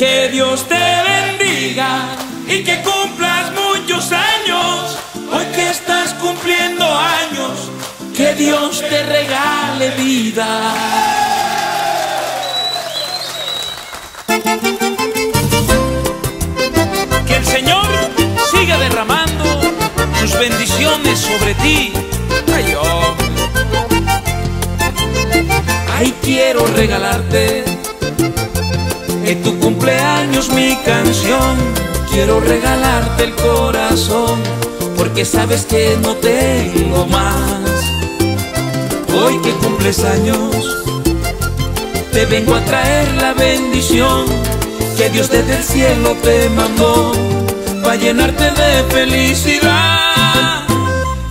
Que Dios te bendiga y que cumplas muchos años. Hoy que estás cumpliendo años, que Dios te regale vida. Que el Señor siga derramando sus bendiciones sobre ti. Ay. Ay, quiero regalarte en tu cumpleaños mi canción. Quiero regalarte el corazón, porque sabes que no tengo más. Hoy que cumples años, te vengo a traer la bendición que Dios desde el cielo te mandó para llenarte de felicidad.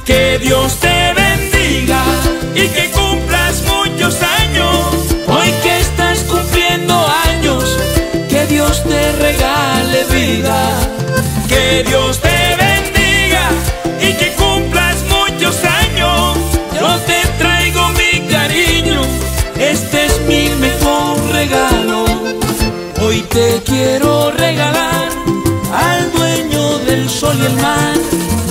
Que Dios te Te regale vida. Que Dios te bendiga y que cumplas muchos años. Yo te traigo mi cariño, este es mi mejor regalo. Hoy te quiero regalar al dueño del sol y el mar.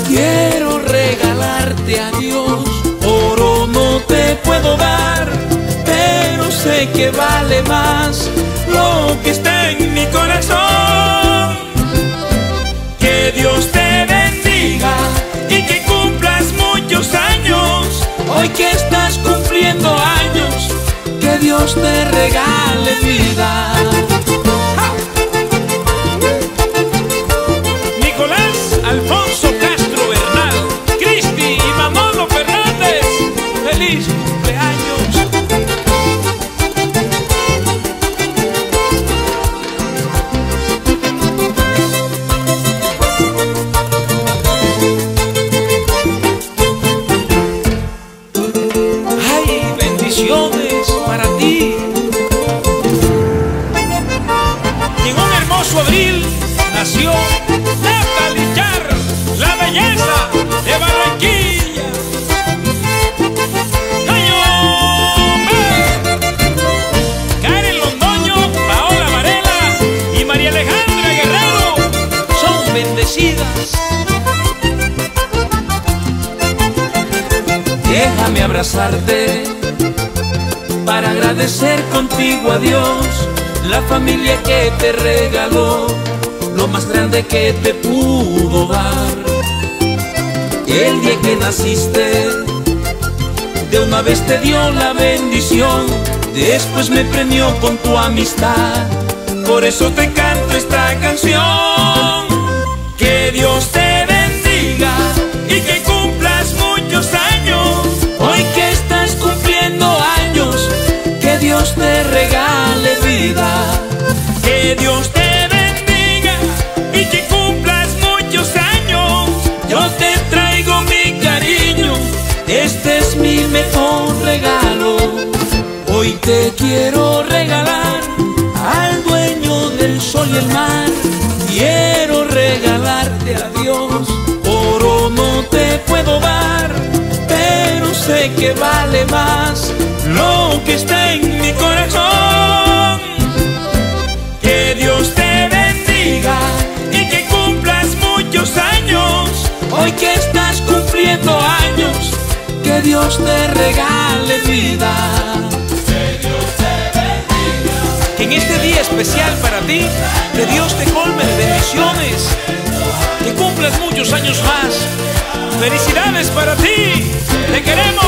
Quiero regalarte a Dios. Oro no te puedo dar, pero sé que vale más lo que está en mi corazón. Que Dios te bendiga y que cumplas muchos años. Hoy que estás cumpliendo años, que Dios te regale vida. Para ti. En un hermoso abril nació Natalie Char, la belleza de Barranquilla. ¡Ay! Karen Londoño, Paola Varela y María Alejandra Guerrero son bendecidas. Déjame abrazarte para agradecer contigo a Dios la familia que te regaló, lo más grande que te pudo dar. El día que naciste, de una vez te dio la bendición, después me premió con tu amistad. Por eso te canto esta canción. Te quiero regalar al dueño del sol y el mar. Quiero regalarte a Dios, oro no te puedo dar, pero sé que vale más lo que está en mi corazón. Que Dios te bendiga y que cumplas muchos años. Hoy que estás cumpliendo años, que Dios te regale vida. En este día especial para ti, que Dios te colme de bendiciones, que cumplas muchos años más. Felicidades para ti, te queremos.